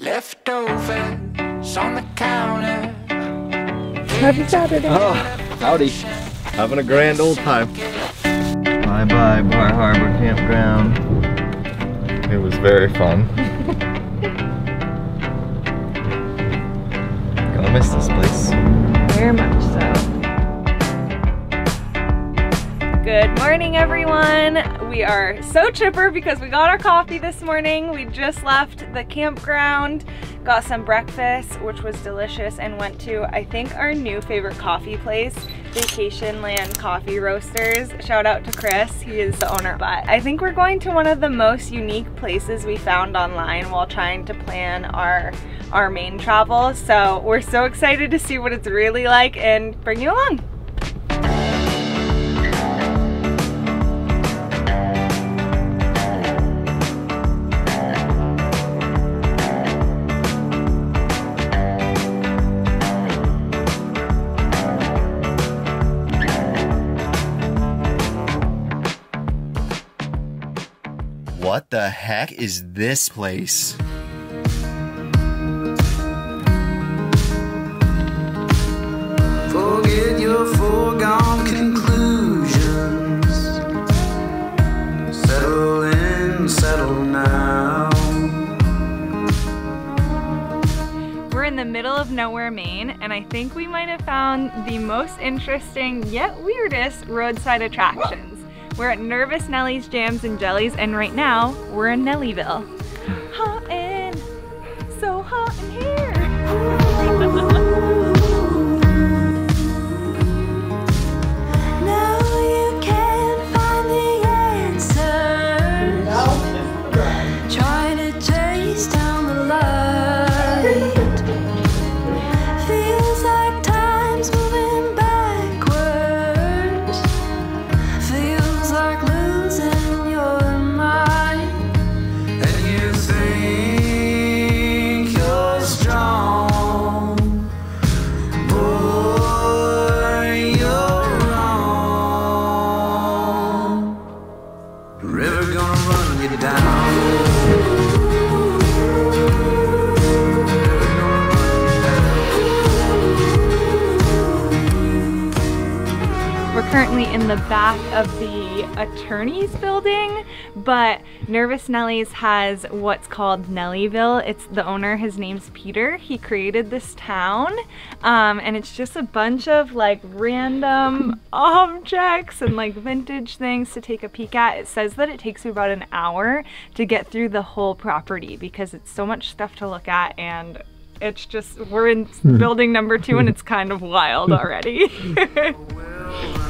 Leftovers on the counter. Happy Saturday. Oh, howdy. Having a grand old time. Bye bye, Bar Harbor Campground. It was very fun. Gonna miss this place. Very much so. Good morning, everyone. We are so chipper because we got our coffee this morning. We just left the campground, got some breakfast, which was delicious, and went to, I think, our new favorite coffee place, Vacation Land Coffee Roasters. Shout out to Chris, he is the owner. But I think we're going to one of the most unique places we found online while trying to plan our our Maine travel. So we're so excited to see what it's really like and bring you along. What the heck is this place? Forget your foregone conclusions. Settle in, settle now. We're in the middle of nowhere, Maine, and I think we might have found the most interesting yet weirdest roadside attractions. We're at Nervous Nellie's Jams and Jellies, and right now we're in Nellieville. Hot in, so hot in here. Feels currently in the back of the attorney's building, but Nervous Nellie's has what's called Nellieville. It's the owner, his name's Peter. He created this town, um, and it's just a bunch of like random objects and like vintage things to take a peek at. It says that it takes you about an hour to get through the whole property because it's so much stuff to look at and it's just we're in building number two and it's kind of wild already.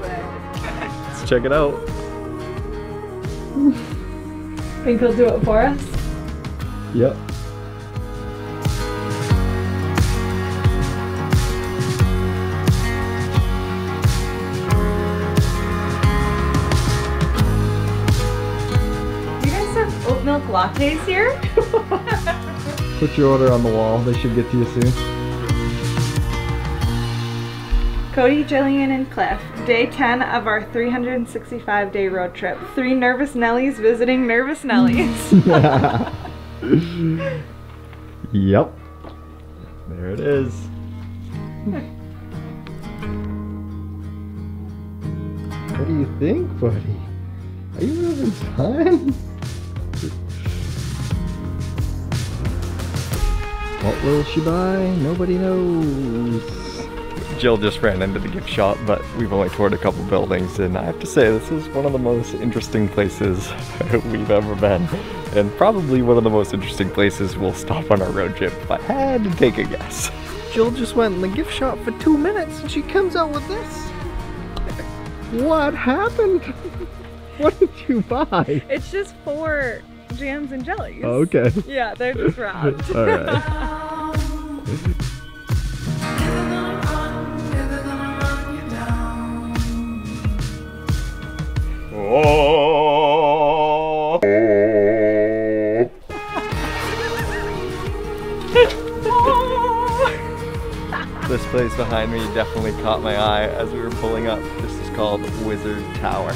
Check it out. Think he'll do it for us? Yep. You guys serve oat milk lattes here? Put your order on the wall. They should get to you soon. Cody, Jillian, and Cliff. Day 10 of our 365 day road trip. Three nervous Nellies visiting nervous Nellies. Yep. There it is. what do you think, buddy? Are you having fun? What will she buy? Nobody knows. Jill just ran into the gift shop, but we've only toured a couple buildings, and I have to say, this is one of the most interesting places we've ever been. And probably one of the most interesting places we'll stop on our road trip if I had to take a guess. Jill just went in the gift shop for two minutes and she comes out with this. What happened? what did you buy? it's just four jams and jellies. Okay. Yeah, they're just wrapped. All right. This place behind me definitely caught my eye as we were pulling up. This is called Wizard Tower.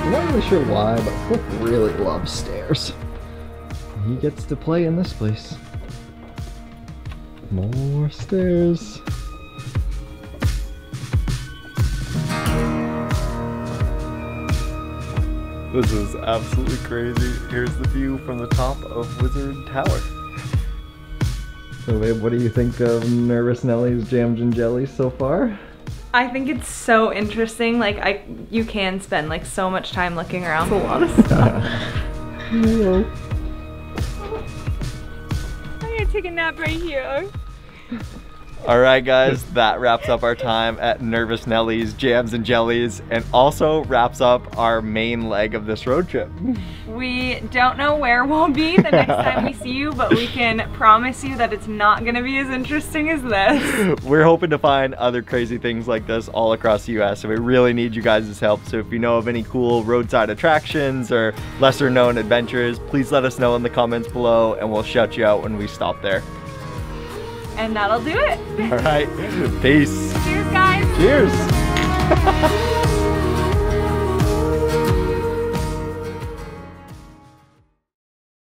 I'm not really sure why, but Cliff really loves stairs. He gets to play in this place. More stairs. This is absolutely crazy. Here's the view from the top of Wizard Tower. So, babe, what do you think of Nervous Nellie's Jams and Jellies so far? I think it's so interesting. Like I, you can spend like so much time looking around. It's a lot of stuff. Hello. Take a nap right here. All right, guys, that wraps up our time at Nervous Nellie's Jams and Jellies and also wraps up our Maine leg of this road trip. We don't know where we'll be the next time we see you, but we can promise you that it's not gonna be as interesting as this. We're hoping to find other crazy things like this all across the US, so we really need you guys' help. So if you know of any cool roadside attractions or lesser known adventures, please let us know in the comments below and we'll shout you out when we stop there. And that'll do it. All right, peace. Cheers, guys. Cheers.